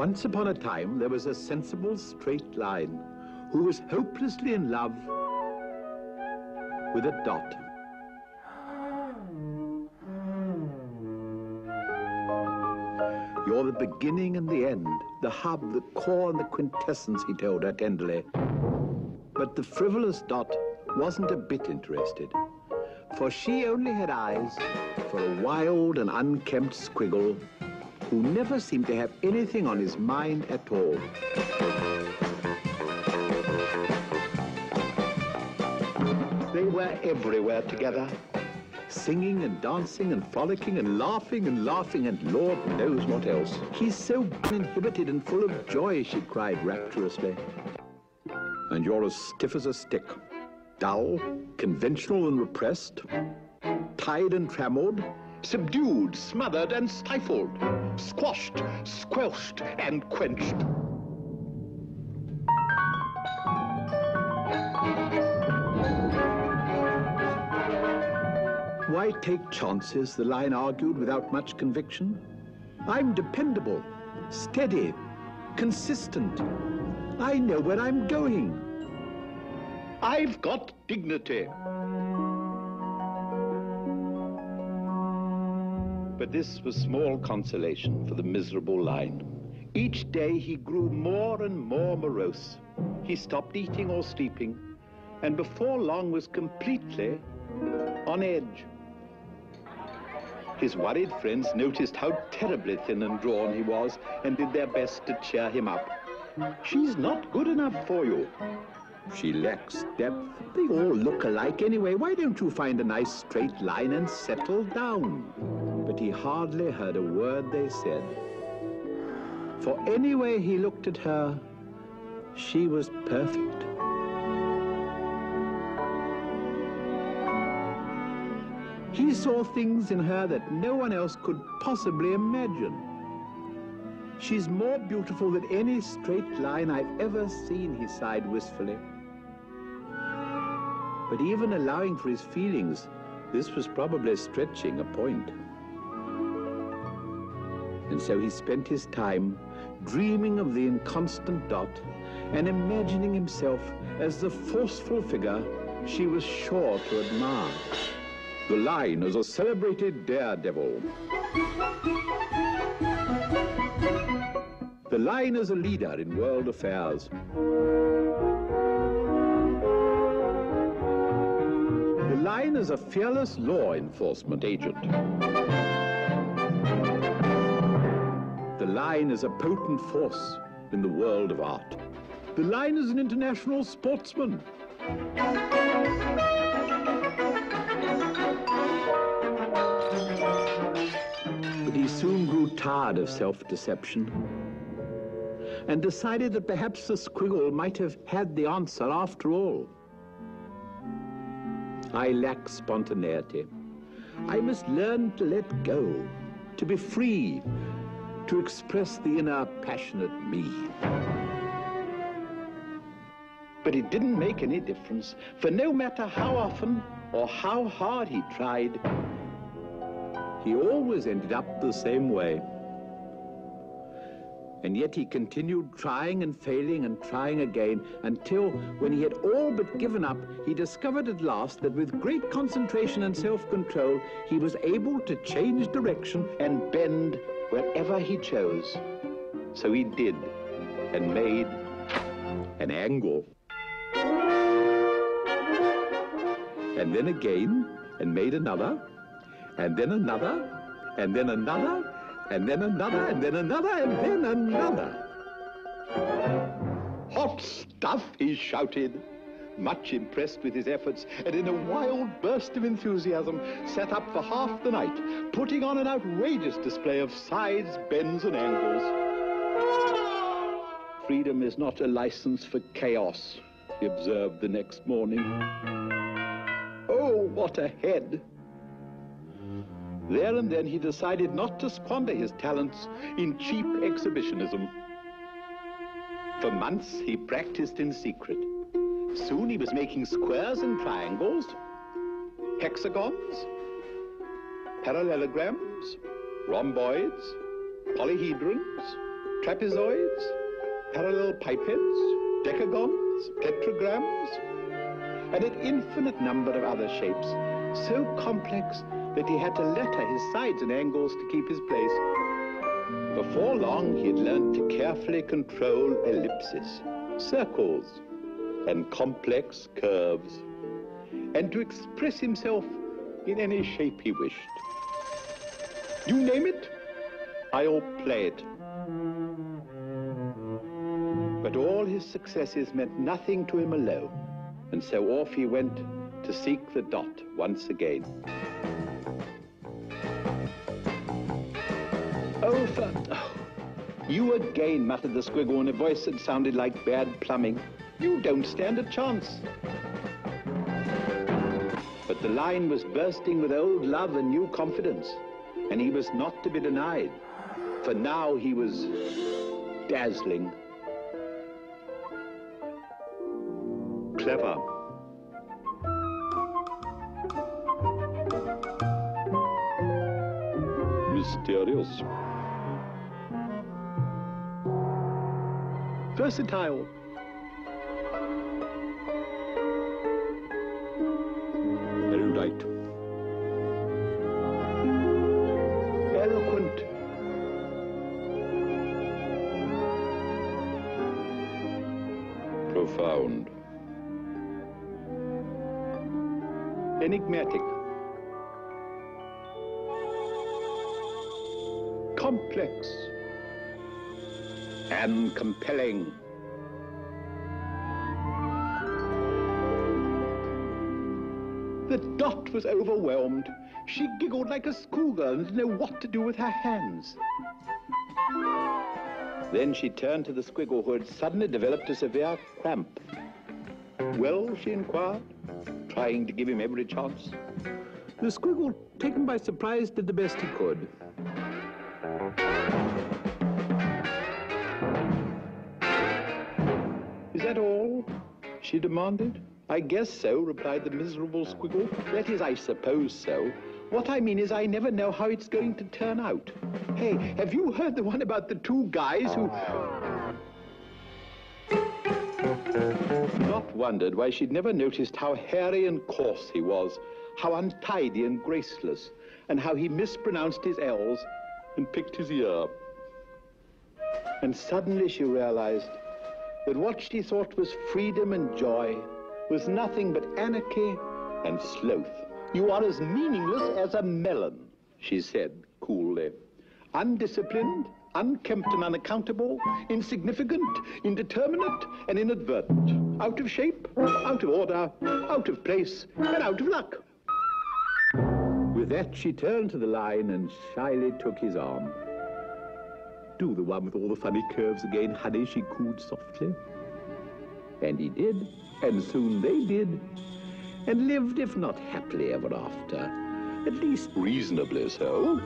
Once upon a time, there was a sensible straight line who was hopelessly in love with a dot. You're the beginning and the end, the hub, the core and the quintessence, he told her tenderly. But the frivolous dot wasn't a bit interested, for she only had eyes for a wild and unkempt squiggle who never seemed to have anything on his mind at all. They were everywhere together, singing and dancing and frolicking and laughing and laughing and Lord knows what else. He's so uninhibited and full of joy, she cried rapturously. And you're as stiff as a stick, dull, conventional and repressed, tied and trammeled, subdued, smothered, and stifled, squashed, squelched, and quenched. Why take chances, the line argued without much conviction. I'm dependable, steady, consistent. I know where I'm going. I've got dignity. But this was small consolation for the miserable line. Each day he grew more and more morose. He stopped eating or sleeping, and before long was completely on edge. His worried friends noticed how terribly thin and drawn he was and did their best to cheer him up. She's not good enough for you. She lacks depth. They all look alike anyway. Why don't you find a nice straight line and settle down? But he hardly heard a word they said. For anyway he looked at her, she was perfect. He saw things in her that no one else could possibly imagine. She's more beautiful than any straight line I've ever seen, he sighed wistfully. But even allowing for his feelings, this was probably stretching a point. And so he spent his time dreaming of the inconstant dot and imagining himself as the forceful figure she was sure to admire. The line as a celebrated daredevil. The line as a leader in world affairs. The line as a fearless law enforcement agent. The line is a potent force in the world of art. The line is an international sportsman. But he soon grew tired of self-deception and decided that perhaps the squiggle might have had the answer after all. I lack spontaneity. I must learn to let go, to be free, to express the inner passionate me. But it didn't make any difference, for no matter how often or how hard he tried, he always ended up the same way. And yet he continued trying and failing and trying again until, when he had all but given up, he discovered at last that with great concentration and self-control, he was able to change direction and bend wherever he chose. So he did and made an angle. And then again, and made another, and then another, and then another, and then another, and then another, and then another. Hot stuff, he shouted, much impressed with his efforts, and in a wild burst of enthusiasm, sat up for half the night, putting on an outrageous display of sides, bends, and angles. Freedom is not a license for chaos, he observed the next morning. Oh, what a head! There and then he decided not to squander his talents in cheap exhibitionism. For months he practiced in secret. Soon he was making squares and triangles, hexagons, parallelograms, rhomboids, polyhedrons, trapezoids, parallelepipeds, decagons, tetragrams, and an infinite number of other shapes, so complex that he had to letter his sides and angles to keep his place. Before long, he had learned to carefully control ellipses, circles, and complex curves, and to express himself in any shape he wished. You name it, I'll play it. But all his successes meant nothing to him alone, and so off he went to seek the dot once again. Oh. You again, muttered the squiggle in a voice that sounded like bad plumbing. You don't stand a chance. But the line was bursting with old love and new confidence, and he was not to be denied, for now he was dazzling. Clever. Mysterious. Versatile. Erudite. Eloquent. Profound. Enigmatic. Complex. And compelling. The dot was overwhelmed. She giggled like a schoolgirl and didn't know what to do with her hands. Then she turned to the squiggle who had suddenly developed a severe cramp. Well, she inquired, trying to give him every chance. The squiggle, taken by surprise, did the best he could. That all? She demanded. I guess so, replied the miserable squiggle. That is, I suppose so. What I mean is I never know how it's going to turn out. Hey, have you heard the one about the two guys who... Not wondered why she'd never noticed how hairy and coarse he was, how untidy and graceless, and how he mispronounced his L's and picked his ear. And suddenly she realized that what she thought was freedom and joy was nothing but anarchy and sloth. You are as meaningless as a melon, she said coolly. Undisciplined, unkempt and unaccountable, insignificant, indeterminate and inadvertent. Out of shape, out of order, out of place, and out of luck. With that, she turned to the line and shyly took his arm. Do the one with all the funny curves again, honey, she cooed softly. And he did, and soon they did, and lived, if not happily ever after, at least reasonably so.